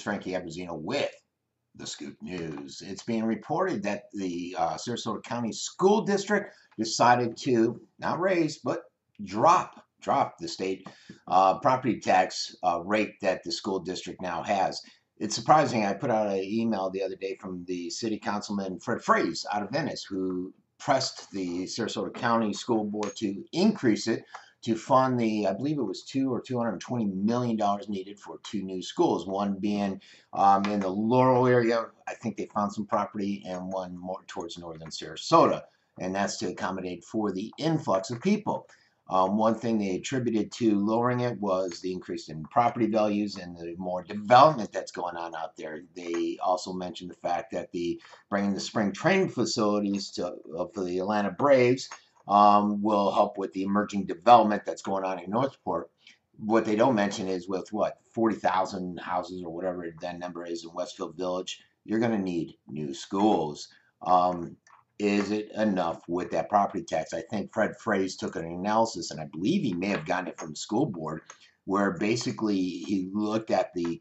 is Frankie Abbruzzino with the Scoop News. It's being reported that the uh, Sarasota County School District decided to not raise but drop drop the state uh, property tax uh, rate that the school district now has. It's surprising. I put out an email the other day from the city councilman Fred Fraize out of Venice, who pressed the Sarasota County School Board to increase it to fund the, I believe it was two or $220 million needed for two new schools, one being um, in the Laurel area. I think they found some property and one more towards northern Sarasota. And that's to accommodate for the influx of people. Um, one thing they attributed to lowering it was the increase in property values and the more development that's going on out there. They also mentioned the fact that the bringing the spring training facilities to uh, for the Atlanta Braves um, will help with the emerging development that's going on in North Port. What they don't mention is with what 40,000 houses or whatever that number is in Westfield Village, you're going to need new schools. Um, is it enough with that property tax? I think Fred Fraize took an analysis, and I believe he may have gotten it from the school board, where basically he looked at the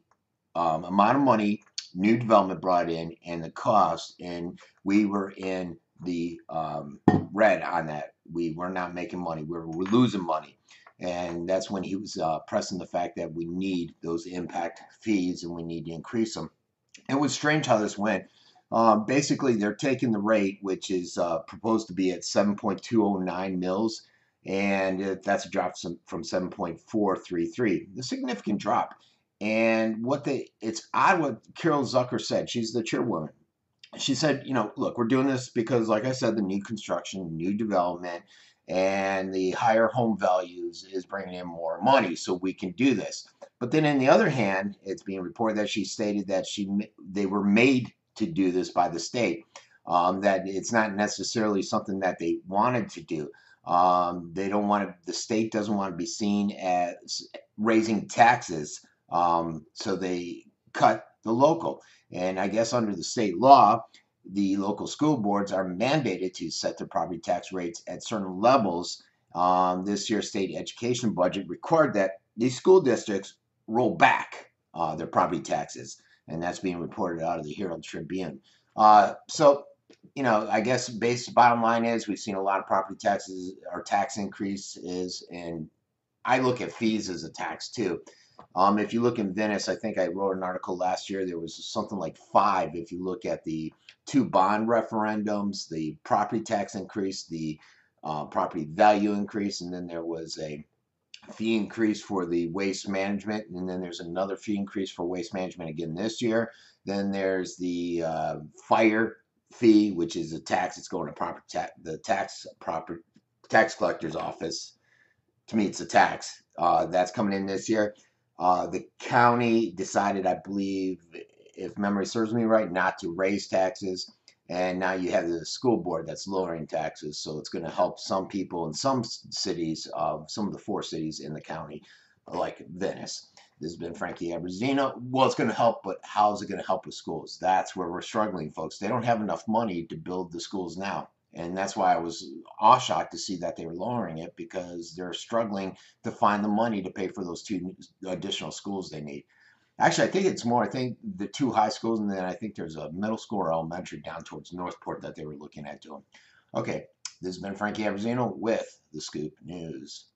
um, amount of money new development brought in and the cost, and we were in the um, red on that. We were not making money. We were, we were losing money. And that's when he was uh, pressing the fact that we need those impact fees and we need to increase them. It was strange how this went. Um, basically, they're taking the rate, which is uh, proposed to be at 7.209 mills, and that's a drop from, from 7.433. A significant drop. And what they, it's odd what Carol Zucker said. She's the chairwoman she said, you know, look, we're doing this because, like I said, the new construction, new development, and the higher home values is bringing in more money, so we can do this. But then, on the other hand, it's being reported that she stated that she they were made to do this by the state. Um, that it's not necessarily something that they wanted to do. Um, they don't want to. The state doesn't want to be seen as raising taxes, um, so they cut the local. And I guess under the state law, the local school boards are mandated to set their property tax rates at certain levels. Um, this year's state education budget required that these school districts roll back uh, their property taxes, and that's being reported out of the Herald Tribune. Uh, so, you know, I guess base bottom line is we've seen a lot of property taxes or tax increases, and I look at fees as a tax too. Um, if you look in Venice, I think I wrote an article last year. There was something like five. If you look at the two bond referendums, the property tax increase, the uh, property value increase, and then there was a fee increase for the waste management, and then there's another fee increase for waste management again this year. Then there's the uh, fire fee, which is a tax that's going to property tax, the tax proper tax collector's office. To me, it's a tax uh, that's coming in this year. Uh, the county decided, I believe, if memory serves me right, not to raise taxes. And now you have the school board that's lowering taxes. So it's going to help some people in some cities, uh, some of the four cities in the county, like Venice. This has been Frankie Abbruzzino. Well, it's going to help, but how is it going to help with schools? That's where we're struggling, folks. They don't have enough money to build the schools now. And that's why I was awe shocked to see that they were lowering it because they're struggling to find the money to pay for those two additional schools they need. Actually, I think it's more, I think the two high schools, and then I think there's a middle school or elementary down towards North Port that they were looking at doing. Okay, this has been Frankie Abbruzzino with the Scoop News.